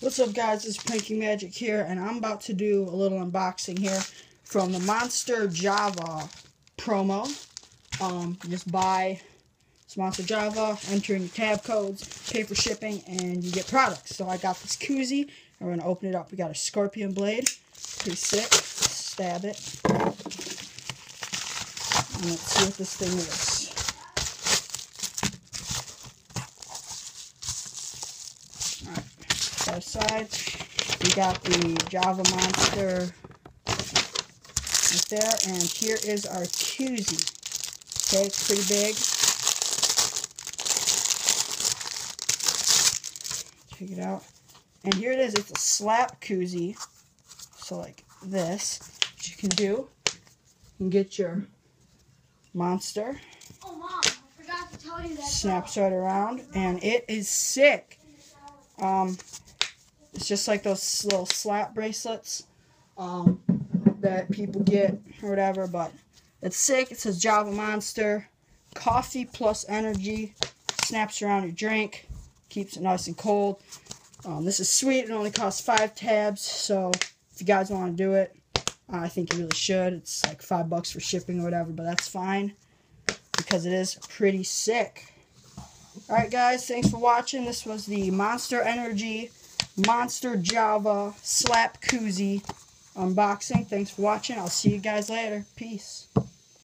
What's up guys, it's Pranking Magic here, and I'm about to do a little unboxing here from the Monster Java promo. Um, just buy Monster Java, enter in your tab codes, pay for shipping, and you get products. So I got this koozie, and we're going to open it up. We got a scorpion blade, pretty sick, stab it. And let's see what this thing is. Side. We got the Java Monster right there. And here is our koozie. Okay, it's pretty big. Check it out. And here it is. It's a slap koozie. So like this. You can do, you can get your monster. Oh, Mom, I forgot to tell you that. Snaps right around. And it is sick. Um, it's just like those little slap bracelets um, that people get or whatever, but it's sick. It says Java Monster, coffee plus energy, snaps around your drink, keeps it nice and cold. Um, this is sweet. It only costs five tabs, so if you guys want to do it, I think you really should. It's like five bucks for shipping or whatever, but that's fine because it is pretty sick. Alright guys, thanks for watching. This was the Monster Energy Monster Java Slap Koozie unboxing. Thanks for watching. I'll see you guys later. Peace.